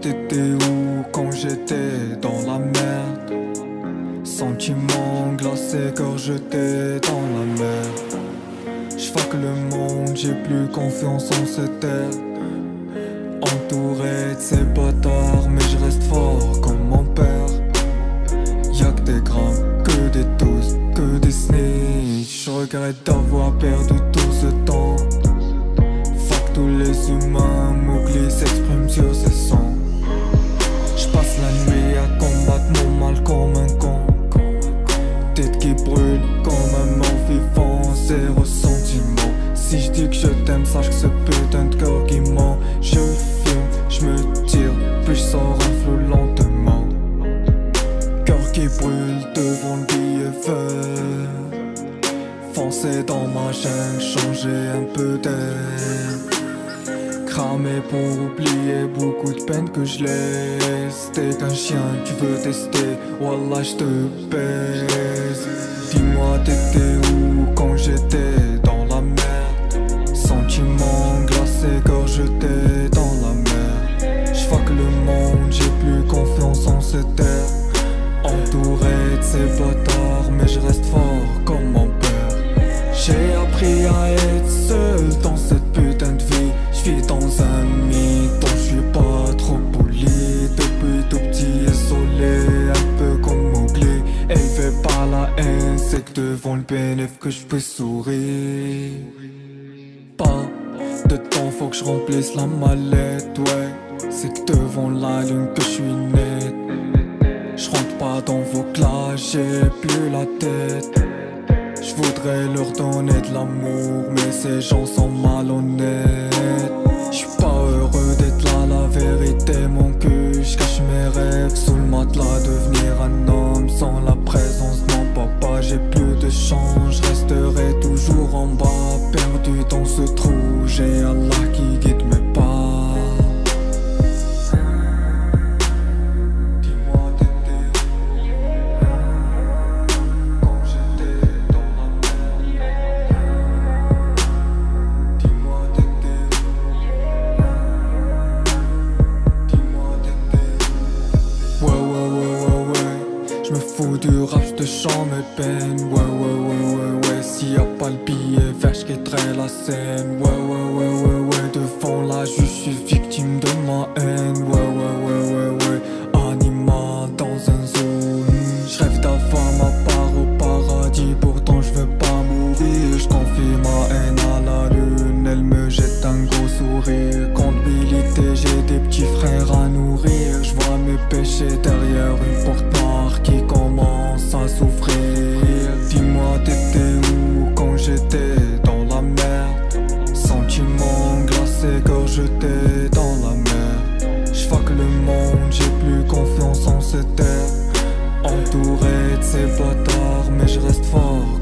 t'étais où quand j'étais dans la merde? Sentiments glacés, corps jeté dans la mer. J'fuck le monde, j'ai plus confiance en cette terre. Entouré de ces bâtards, mais je reste fort comme mon père. Y'a que des grammes, que des tous, que des snitch Je regrette d'avoir perdu Foncer dans ma chaîne, changer un peu d'air Cramé pour oublier beaucoup de peine que je laisse. T'es qu'un chien, tu veux tester, Wallah je te baise. Dis-moi t'étais où quand j'étais dans la merde Sentiments glacés, corps jeté dans la mer. J'fuck le monde, j'ai plus confiance en cette terre. Entouré de ces bâtards, c'est que devant le bénéfice que je peux sourire Pas de temps, faut que je remplisse la mallette, ouais C'est que devant la lune que je suis net je rentre pas dans vos classes, j'ai plus la tête. Je voudrais leur donner de l'amour, mais ces gens sont malhonnêtes. Je pas heureux d'être là, la vérité, mon cul. Je mes rêves dans ce trou. J'ai Allah qui guide mes pas. Dis-moi t'étais quand j'étais dans la mer. Dis-moi t'étais Dis-moi t'étais Ouais ouais ouais ouais ouais. Je me fous du rap, je te chante mes peines. Ouais ouais ouais ouais ouais. S'il y a pas le billet vert, je quitterai la scène. Ouais ouais ouais ouais ouais Devant la juge, je suis victime de ma haine laissé car j'étais dans la mer. J'faque le monde, j'ai plus confiance en cette terre. Entouré de ces bâtards mais je reste fort